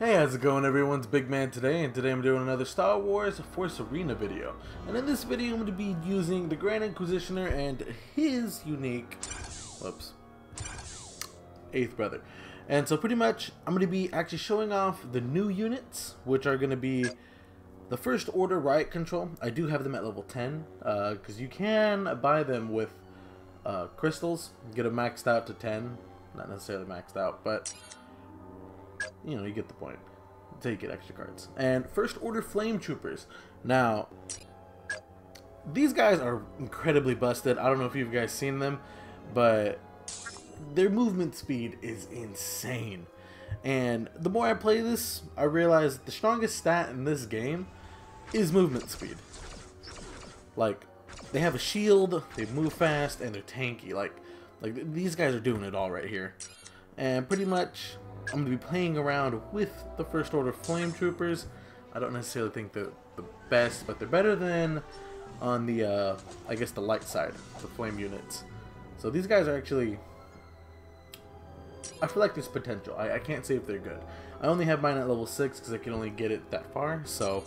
Hey, how's it going everyone? It's Big Man today, and today I'm doing another Star Wars Force Arena video. And in this video I'm going to be using the Grand Inquisitioner and his unique, whoops, eighth brother. And so pretty much I'm going to be actually showing off the new units, which are going to be the First Order Riot Control. I do have them at level 10, because uh, you can buy them with uh, crystals, get them maxed out to 10, not necessarily maxed out, but you know, you get the point. Take it extra cards. And First Order Flame Troopers. Now, these guys are incredibly busted. I don't know if you've guys seen them, but their movement speed is insane. And the more I play this, I realize the strongest stat in this game is movement speed. Like, they have a shield, they move fast, and they're tanky. Like, like these guys are doing it all right here. And pretty much, I'm going to be playing around with the First Order Flame Troopers. I don't necessarily think they're the best, but they're better than on the, uh, I guess, the light side, the flame units. So these guys are actually... I feel like there's potential. I, I can't say if they're good. I only have mine at level 6 because I can only get it that far, so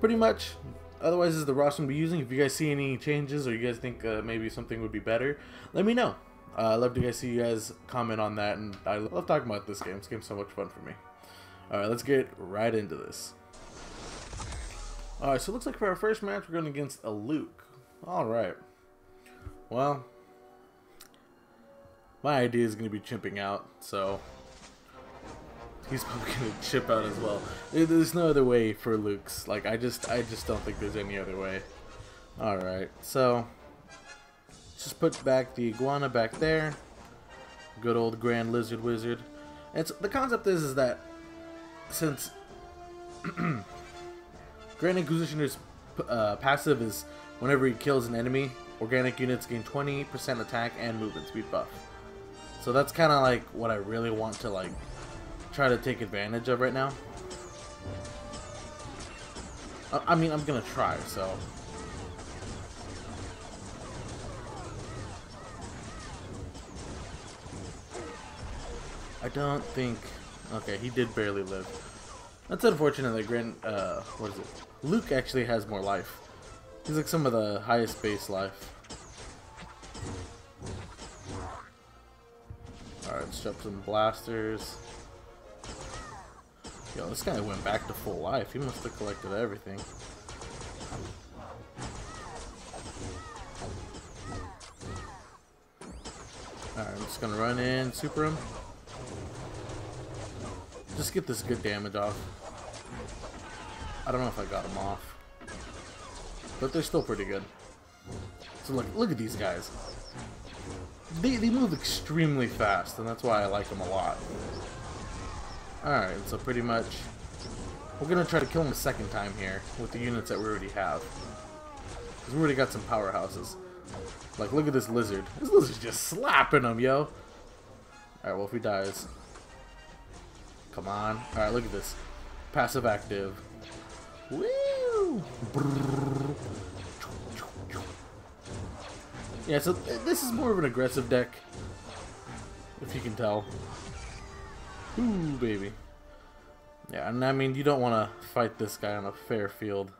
pretty much otherwise this is the roster I'm be using. If you guys see any changes or you guys think uh, maybe something would be better, let me know. Uh, I love to guys see you guys comment on that, and I love talking about this game. This game's so much fun for me. Alright, let's get right into this. Alright, so it looks like for our first match, we're going against a Luke. Alright. Well, my idea is going to be chimping out, so he's probably going to chip out as well. There's no other way for Luke's. Like, I just, I just don't think there's any other way. Alright, so just put back the iguana back there. Good old Grand Lizard Wizard. And so the concept is, is that since Grand Inquisitioner's uh, passive is whenever he kills an enemy, organic units gain 20% attack and movement speed buff. So that's kind of like what I really want to like try to take advantage of right now. I mean, I'm gonna try, so I don't think... Okay, he did barely live. That's unfortunate that Grant, uh, what is it? Luke actually has more life. He's like some of the highest base life. Alright, let's drop some blasters. Yo, this guy went back to full life. He must have collected everything. Alright, I'm just gonna run in, super him. Just get this good damage off. I don't know if I got them off. But they're still pretty good. So look, look at these guys. They, they move extremely fast, and that's why I like them a lot. Alright, so pretty much... We're going to try to kill them a second time here, with the units that we already have. Because we already got some powerhouses. Like, look at this lizard. This lizard's just slapping them, yo! Alright, well, if he dies, Come on. Alright, look at this. Passive active. Woo! Yeah, so this is more of an aggressive deck. If you can tell. Ooh, baby. Yeah, and I mean, you don't want to fight this guy on a fair field.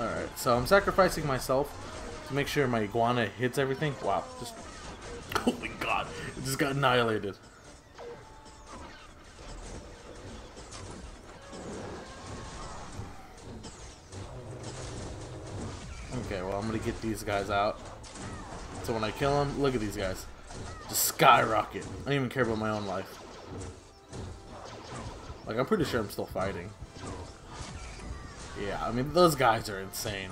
Alright, so I'm sacrificing myself to make sure my iguana hits everything. Wow, just Holy god, it just got annihilated. Okay, well I'm gonna get these guys out. So when I kill them, look at these guys. Just skyrocket. I don't even care about my own life. Like, I'm pretty sure I'm still fighting. Yeah, I mean, those guys are insane.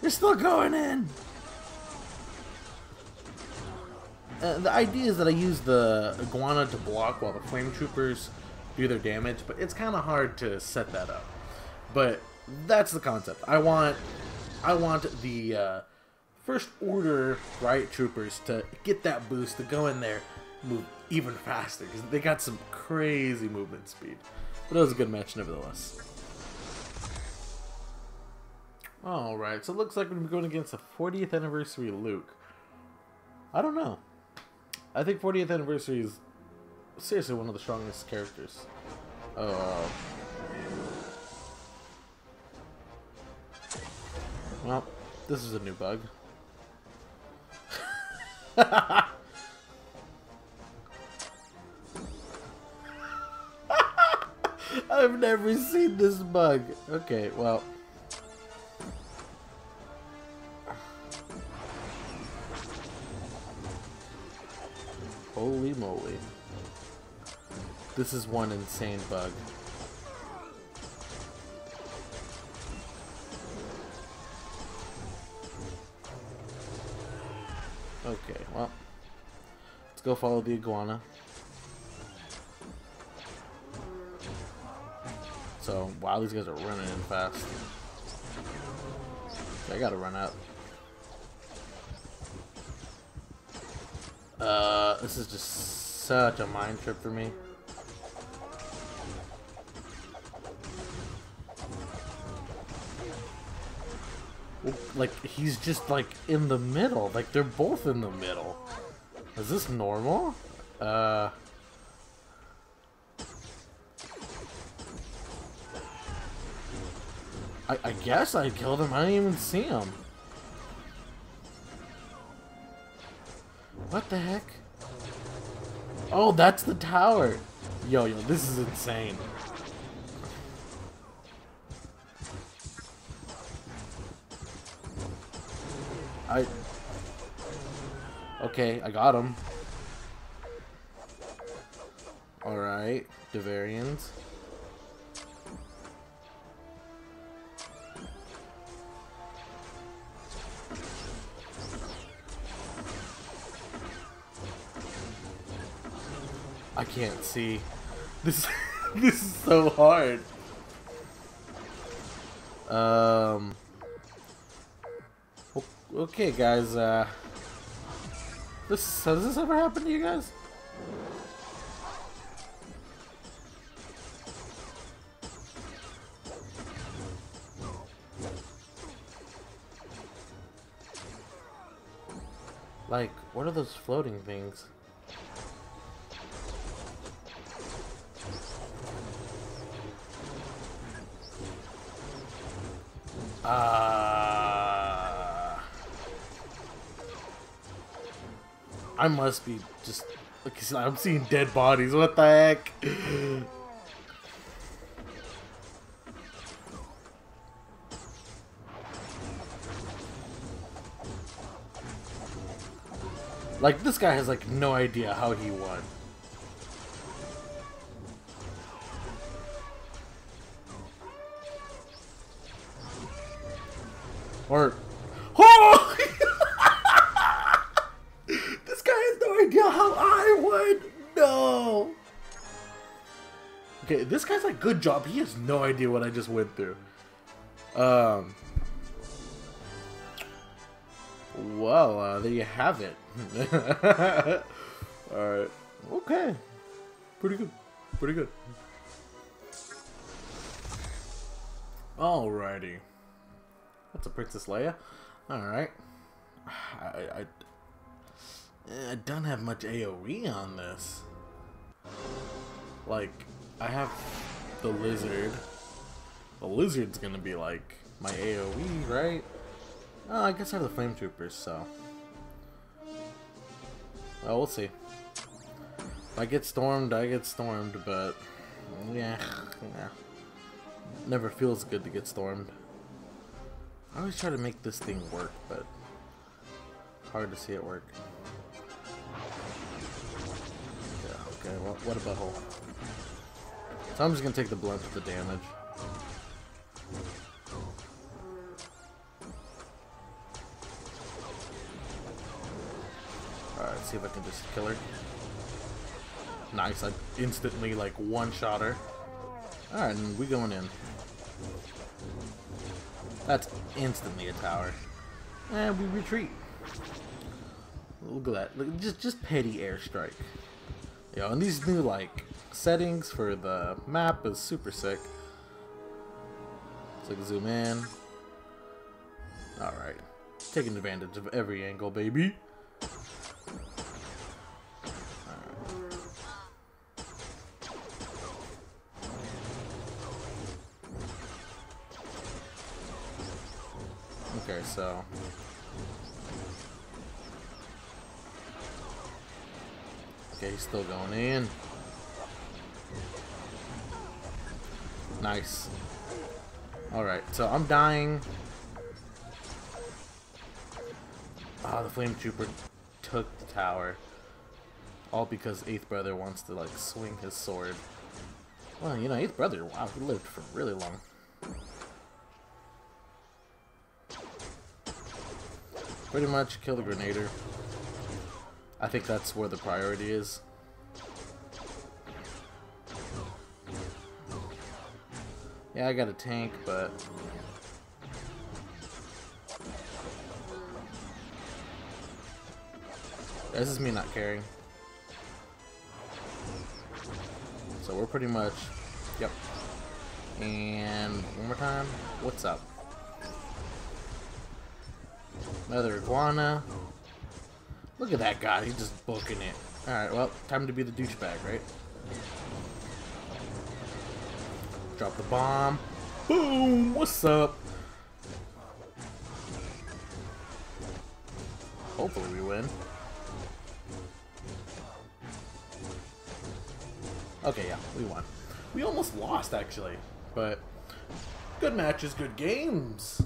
You're still going in! Uh, the idea is that I use the iguana to block while the flame troopers do their damage, but it's kind of hard to set that up. But that's the concept. I want, I want the uh, first order riot troopers to get that boost to go in there, move even faster because they got some crazy movement speed. But it was a good match nevertheless. Alright, so it looks like we're going against the 40th anniversary Luke. I don't know. I think 40th anniversary is seriously one of the strongest characters. Uh, well, this is a new bug. I've never seen this bug. Okay, well. Holy moly. This is one insane bug. Okay, well. Let's go follow the iguana. So, wow, these guys are running in fast. I gotta run up. Uh, this is just such a mind trip for me. Like, he's just, like, in the middle. Like, they're both in the middle. Is this normal? Uh... I, I guess I killed him. I didn't even see him. What the heck? Oh, that's the tower. Yo, yo, this is insane. I... Okay, I got him. Alright, Devarians. I can't see. This this is so hard. Um. Okay, guys. Uh. This has this ever happened to you guys? Like, what are those floating things? I must be just like I'm seeing dead bodies. What the heck? Like this guy has like no idea how he won. Or... This guy's like, good job. He has no idea what I just went through. Um... Well, uh, there you have it. Alright. Okay. Pretty good. Pretty good. Alrighty. That's a Princess Leia. Alright. I, I, I don't have much AoE on this. Like, I have the lizard. The lizard's gonna be like my AoE, right? Oh, I guess I have the flame troopers, so. Well, we'll see. If I get stormed, I get stormed, but yeah, yeah. Never feels good to get stormed. I always try to make this thing work, but hard to see it work. Yeah, okay, well, what a butthole. So I'm just gonna take the blunt of the damage. Alright, let's see if I can just kill her. Nice, I instantly, like, one-shot her. Alright, and we going in. That's instantly a tower. And we retreat. Look at that. Look, just just petty airstrike. Yo, and these new, like, settings for the map is super sick. Let's, like, zoom in. Alright. Taking advantage of every angle, baby. Okay, so Okay, he's still going in. Nice. Alright, so I'm dying. Ah, the Flame Trooper took the tower. All because Eighth Brother wants to, like, swing his sword. Well, you know, Eighth Brother, wow, he lived for really long. Pretty much kill the Grenader. I think that's where the priority is. Yeah, I got a tank, but... This is me not caring. So we're pretty much... Yep. And one more time. What's up? Another iguana. Look at that guy. He's just booking it. Alright, well, time to be the douchebag, right? Drop the bomb. Boom! What's up? Hopefully we win. Okay, yeah, we won. We almost lost, actually. But, good matches, good games.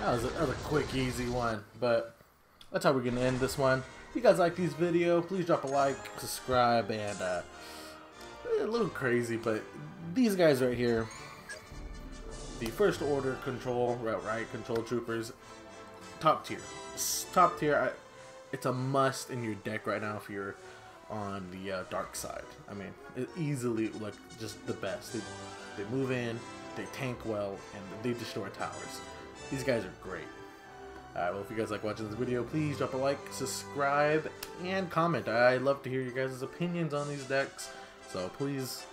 That was, a, that was a quick, easy one. But, that's how we're going to end this one. If you guys like this video, please drop a like, subscribe, and, uh, a little crazy, but these guys right here, the First Order Control, right, riot Control Troopers, top tier. Top tier, I, it's a must in your deck right now if you're on the uh, dark side. I mean, it easily like just the best. They, they move in, they tank well, and they destroy towers. These guys are great. Alright, well, if you guys like watching this video, please drop a like, subscribe, and comment. I love to hear you guys' opinions on these decks. So please,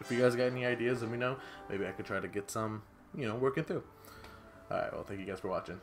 if you guys got any ideas, let me know. Maybe I could try to get some, you know, working through. Alright, well, thank you guys for watching.